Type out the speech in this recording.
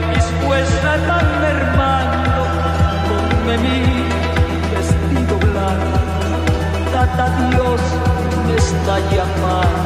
ya mis fuerzas están mermando. Ponme mi vestido blanco, tata Dios me está llamando.